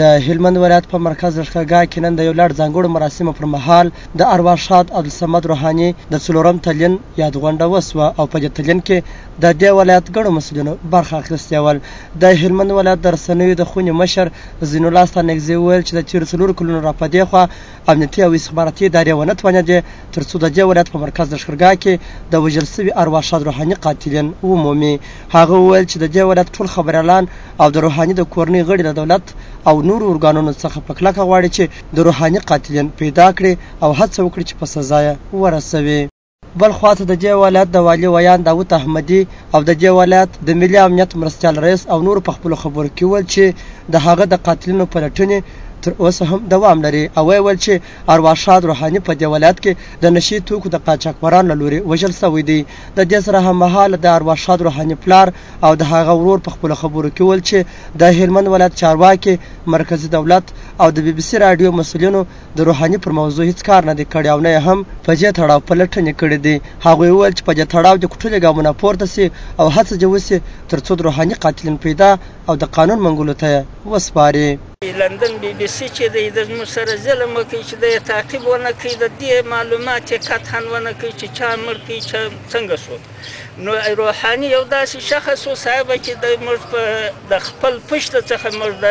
د هلمند ولایت په مرکز لښکرګاه کې نن د یو لړ ځانګړو مراسمو پر مهال د ارواښاد عبدالصمد روحاني د څلورم تلین یاد غونډه وسوه او په دې تلین کې د دې ولایت ګڼو مسؤلینو برخه اخیستې ول. د هلمند ولایت د رسنیو د خونې مشر ځینو الله ستانکزي وویل چې د تېرو څلورو کلونو را په دې خوا امنیتي او استخباراتي ادارې ونه توانېدې ترڅو د دې ولایت په مرکز لښکرګاه کې د وژل شوي ارواښاد روحاني قاتلین ومومي هغه وویل چې د دې ولایت ټول خبریالان او د روحاني د کورنۍ غړي له دولت او نورو ارګانونو څخه په کلکه غواړي چې د روحاني قاتلین پیدا کړي او هڅه وکړي چې په سزا یې ورسوي. بل خوا ته د دې ولایت د والي ویاند داوود احمدي او د دې ولایت د ملي امنیت مرستیال رییس او نورو په خپلو خبرو کې وویل چې د هغه د قاتلینو پلټنې تر اوسه هم دوام لري او ویې ویل چې ارواښاد روحاني په دې ولایت کې د نشي توکو د قاچاقبرانو له لوري وژل شوی دی. د دې سره هممهاله د ارواښاد روحاني پلار او د هغه ورور په خپلو خبرو کې وویل چې د هلمند ولایت چارواکي، مرکزي دولت او د بي بي سي راډیو مسؤلینو د روحاني پر موضوع هیڅ کار نه دی کړی او نه یې هم په دې تړاو پلټنې کړې دي. هغوی وویل چې په دې تړاو دې کوټلي ګامونه پورته شي او هڅه دې وشي ترڅو د روحاني قاتلین پیدا او د قانون منګولو ته یې وسپاري. لندن بي بي سي چي دی د زموږ سره ظلم وکړي چي دی تعقیب ونه کړي د دې معلومات یې قطعا ونه کړي چي چا مړ کړي چا څنګه شو نو روحاني یو داسې شخص و صاحب چې د موږ په د خپل پشت څخه موږ د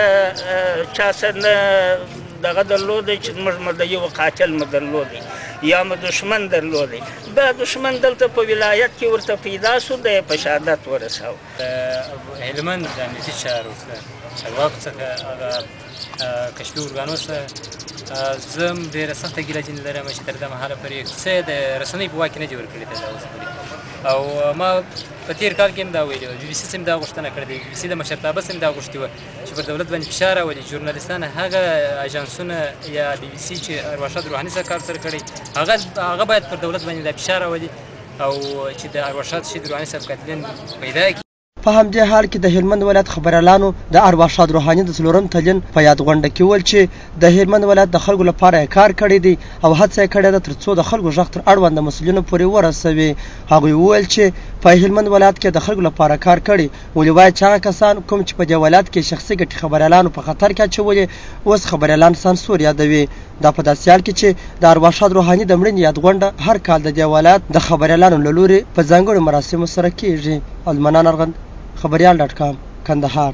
چا سره نه دغه درلود چې موږ مو د یو قاتل مو درلود یا مو دشمن درلود دا دشمن دلته په ولایت کې ورته پیدا شو د په شهادت ورساو د هلمند د امنیتي چارو چارواکو څخه او د کشفي ارګانو څخه زه ډېره سخته ګیله جنې لرم چې تر دا مهاله پورې یو څه د رسنۍ په واک کې نه دي ورکړي تر دا اوسه پورې او ما په تیر کال کې هم دا ویلي وه بي بي سي سم دا غوښتنه کړې ده بي بي سي د مشرتابه سم دا غوښتي وه چې پر دولت باندې فشار راولي ژورنالیستان هغه اژانسونه یا بي بي سي چې ارواښاد روحاني سره کار سره کړی هغه هغه باید پر دولت باندې دا فشار راولي او چې د ارواښاد شهید روحاني صاحب قاتلین پیدا کړي. په همدې حال کې د هلمند ولایت خبریالانو د ارواښاد روحاني د څلورم تلین په یاد غونډه کې وویل چې د هلمند ولایت د خلکو لپاره یې کار کړی دی او هڅه یې کړې ده ترڅو د خلکو غږ تر اړوند مسؤلینو پورې ورسوي هغوی وویل چې په هلمند ولایت کې د خلکو لپاره کار کړی ولې وایي چې هغه کسان کوم چې په دې ولایت کې شخصي ګټې خبریالانو په خطر کې اچولې اوس خبریالان سانسور یادوي دا په داسې حال کې چې د ارواښاد روحاني د مړینې یاد غونډه هر کال د دې ولایت د خبریالانو له لوري په ځانګړو مراسمو سره کیږي المنان ارغند خبریال ډاټ کام کندهار